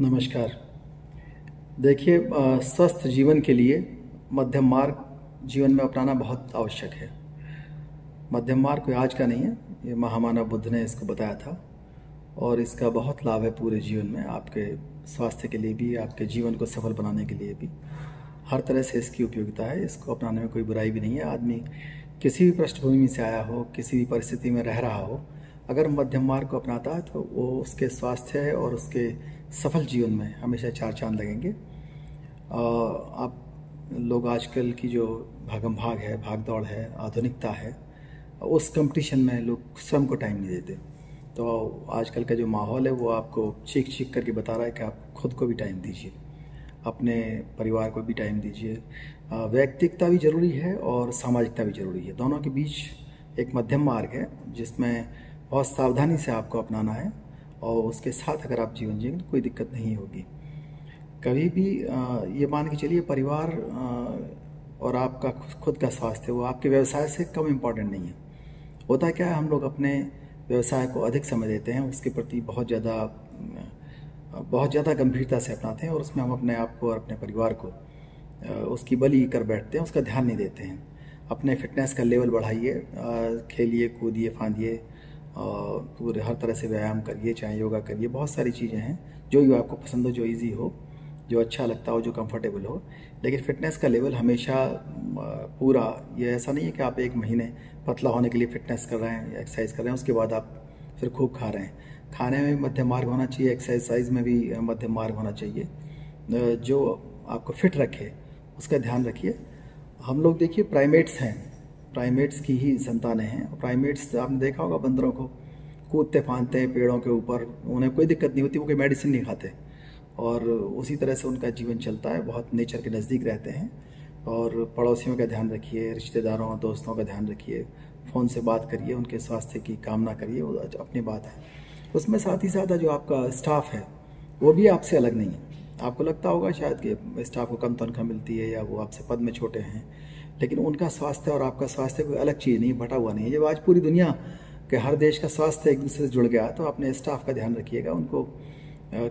नमस्कार। देखिए स्वस्थ जीवन के लिए मध्यम मार्ग जीवन में अपनाना बहुत आवश्यक है। मध्यम मार्ग कोई आज का नहीं है, ये महामानव बुद्ध ने इसको बताया था और इसका बहुत लाभ है पूरे जीवन में, आपके स्वास्थ्य के लिए भी, आपके जीवन को सफल बनाने के लिए भी। हर तरह से इसकी उपयोगिता है, इसको अपनाने में कोई बुराई भी नहीं है। आदमी किसी भी पृष्ठभूमि से आया हो, किसी भी परिस्थिति में रह रहा हो अगर मध्यम मार्ग को अपनाता है तो वो उसके स्वास्थ्य और उसके सफल जीवन में हमेशा चार चाँद लगेंगे। आप लोग आजकल की जो भागम भाग है, भाग दौड़ है, आधुनिकता है, उस कंपटीशन में लोग स्वयं को टाइम नहीं देते। तो आजकल का जो माहौल है, वो आपको चीख चीख करके बता रहा है कि आप खुद को भी टाइम दीजिए, अपने परिवार को भी टाइम दीजिए। व्यक्तिकता भी ज़रूरी है और सामाजिकता भी ज़रूरी है। दोनों के बीच एक मध्यम मार्ग है, जिसमें बहुत सावधानी से आपको अपनाना है और उसके साथ अगर आप जीवन जिएँगे तो कोई दिक्कत नहीं होगी। कभी भी ये मान के चलिए परिवार और आपका खुद का स्वास्थ्य वो आपके व्यवसाय से कम इंपॉर्टेंट नहीं है। होता क्या है, हम लोग अपने व्यवसाय को अधिक समय देते हैं, उसके प्रति बहुत ज़्यादा बहुत ज़्यादा गंभीरता से अपनाते हैं और उसमें हम अपने आप को और अपने परिवार को उसकी बलि कर बैठते हैं, उसका ध्यान नहीं देते हैं। अपने फिटनेस का लेवल बढ़ाइए खेलिए, कूदिए, फांदिए पूरे हर तरह से व्यायाम करिए, चाहे योगा करिए, बहुत सारी चीज़ें हैं जो भी आपको पसंद हो, जो ईजी हो, जो अच्छा लगता हो, जो कंफर्टेबल हो। लेकिन फिटनेस का लेवल हमेशा पूरा ये ऐसा नहीं है कि आप एक महीने पतला होने के लिए फिटनेस कर रहे हैं एक्सरसाइज कर रहे हैं, उसके बाद आप फिर खूब खा रहे हैं। खाने में भी मध्यम मार्ग होना चाहिए एक्सरसाइज में भी मध्यम मार्ग होना चाहिए। जो आपको फिट रखे, उसका ध्यान रखिए। हम लोग देखिए प्राइमेट्स हैं। प्राइमेट्स की ही संतानें हैं। प्राइमेट्स आपने देखा होगा बंदरों को, कूदते फांदते पेड़ों के ऊपर, उन्हें कोई दिक्कत नहीं होती, वो कोई मेडिसिन नहीं खाते। और उसी तरह से उनका जीवन चलता है, बहुत नेचर के नज़दीक रहते हैं। और पड़ोसियों का ध्यान रखिए, रिश्तेदारों, दोस्तों का ध्यान रखिए, फ़ोन से बात करिए, उनके स्वास्थ्य की कामना करिए, वो अपनी बात है। उसमें साथ ही साथ जो आपका स्टाफ है, वो भी आपसे अलग नहीं है। आपको लगता होगा शायद कि स्टाफ को कम तनख्वाह मिलती है या वो आपसे पद में छोटे हैं, लेकिन उनका स्वास्थ्य और आपका स्वास्थ्य कोई अलग चीज़ नहीं, बटा हुआ नहीं है। जब आज पूरी दुनिया के हर देश का स्वास्थ्य एक दूसरे से जुड़ गया तो अपने स्टाफ का ध्यान रखिएगा। उनको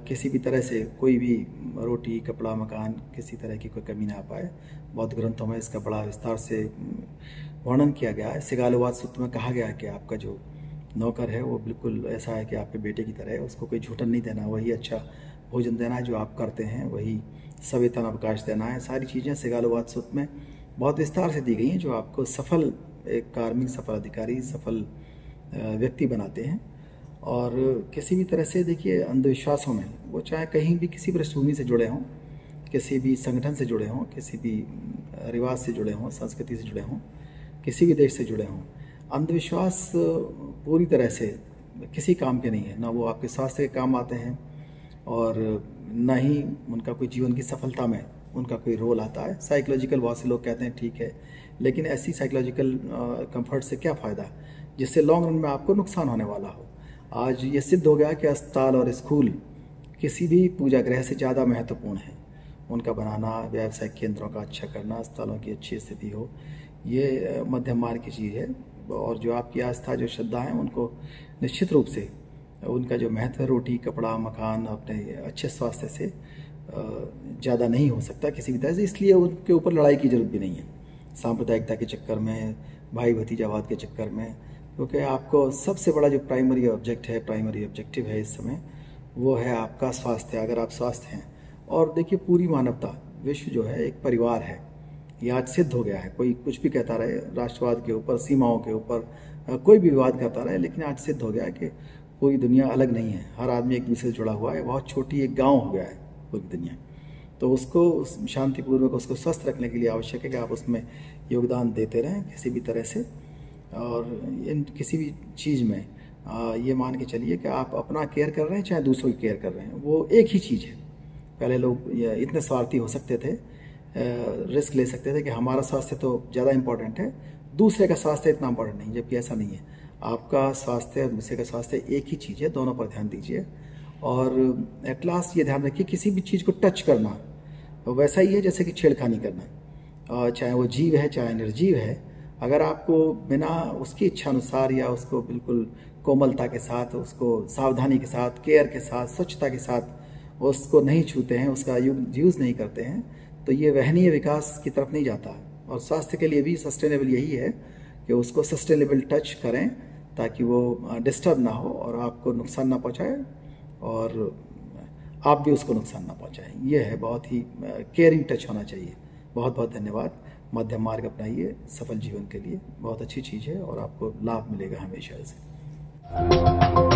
किसी भी तरह से कोई भी रोटी, कपड़ा, मकान, किसी तरह की कोई कमी ना आ पाए। बौद्ध ग्रंथों में इसका बड़ा विस्तार से वर्णन किया गया है। सिगालोवाद सूत्र में कहा गया है कि आपका जो नौकर है, वो बिल्कुल ऐसा है कि आपके बेटे की तरह है, उसको कोई झूठन नहीं देना, वही अच्छा भोजन देना है, जो आप करते हैं, वही सवेतन अवकाश देना है। सारी चीज़ें सिगालोवाद सूत्र में बहुत विस्तार से दी गई हैं, जो आपको सफल एक कार्मिक, सफल अधिकारी, सफल व्यक्ति बनाते हैं। और किसी भी तरह से देखिए, अंधविश्वासों में, वो चाहे कहीं भी किसी पृष्ठभूमि से जुड़े हों, किसी भी संगठन से जुड़े हों, किसी भी रिवाज से जुड़े हों, संस्कृति से जुड़े हों, किसी भी देश से जुड़े हों, अंधविश्वास पूरी तरह से किसी काम के नहीं है। ना वो आपके स्वास्थ्य के काम आते हैं और ना ही उनका कोई जीवन की सफलता में उनका कोई रोल आता है। साइकोलॉजिकल बहुत से लोग कहते हैं, ठीक है, लेकिन ऐसी साइकोलॉजिकल कंफर्ट से क्या फ़ायदा? जिससे लॉन्ग रन में आपको नुकसान होने वाला हो। आज ये सिद्ध हो गया कि अस्पताल और स्कूल किसी भी पूजा ग्रह से ज़्यादा महत्वपूर्ण है। उनका बनाना, व्यावसायिक केंद्रों का अच्छा करना, अस्पतालों की अच्छी स्थिति हो, ये मध्यम मार्ग की चीज़ है। और जो आपकी आस्था, जो श्रद्धा है, उनको निश्चित रूप से उनका जो महत्व रोटी, कपड़ा, मकान अपने अच्छे स्वास्थ्य से ज़्यादा नहीं हो सकता किसी भी तरह से, इसलिए उनके ऊपर लड़ाई की ज़रूरत भी नहीं है। सांप्रदायिकता के चक्कर में भाई भतीजावाद के चक्कर में, क्योंकि आपको सबसे बड़ा जो प्राइमरी ऑब्जेक्ट है प्राइमरी ऑब्जेक्टिव है इस समय, वो है आपका स्वास्थ्य, अगर आप स्वास्थ्य हैं। और देखिए, पूरी मानवता, विश्व जो है, एक परिवार है। ये आज सिद्ध हो गया है। कोई कुछ भी कहता रहे, राष्ट्रवाद के ऊपर, सीमाओं के ऊपर कोई भी विवाद करता रहे, लेकिन आज सिद्ध हो गया है कि पूरी दुनिया अलग नहीं है। हर आदमी एक दूसरे से जुड़ा हुआ है बहुत छोटी एक गाँव हो गया है पूरी दुनिया। तो उसको उस शांतिपूर्वक उसको स्वस्थ रखने के लिए आवश्यक है कि आप उसमें योगदान देते रहें किसी भी तरह से। और इन किसी भी चीज़ में आ, ये मान के चलिए कि आप अपना केयर कर रहे हैं चाहे दूसरों की केयर कर रहे हैं। वो एक ही चीज़ है। पहले लोग इतने स्वार्थी हो सकते थे रिस्क ले सकते थे कि हमारा स्वास्थ्य तो ज़्यादा इंपॉर्टेंट है दूसरे का स्वास्थ्य इतना इंपॉर्टेंट नहीं जबकि ऐसा नहीं है। आपका स्वास्थ्य और दूसरे का स्वास्थ्य एक ही चीज़ है, दोनों पर ध्यान दीजिए। और एट लास्ट ये ध्यान रखिए, किसी भी चीज़ को टच करना, वैसा ही है जैसे कि छेड़खानी करना। चाहे वो जीव है, चाहे निर्जीव है, अगर आपको बिना उसकी इच्छा अनुसार या उसको बिल्कुल कोमलता के साथ, उसको सावधानी के साथ केयर के साथ, स्वच्छता के साथ उसको नहीं छूते हैं, उसका यूज़ नहीं करते हैं तो ये वहनीय विकास की तरफ़ नहीं जाता। और स्वास्थ्य के लिए भी सस्टेनेबल यही है कि उसको सस्टेनेबल टच करें ताकि वो डिस्टर्ब ना हो और आपको नुकसान ना पहुँचाए और आप भी उसको नुकसान ना पहुंचाएँ। ये है बहुत ही केयरिंग टच होना चाहिए। बहुत बहुत धन्यवाद। मध्यम मार्ग अपनाइए, सफल जीवन के लिए। बहुत अच्छी चीज़ है और आपको लाभ मिलेगा हमेशा इसे।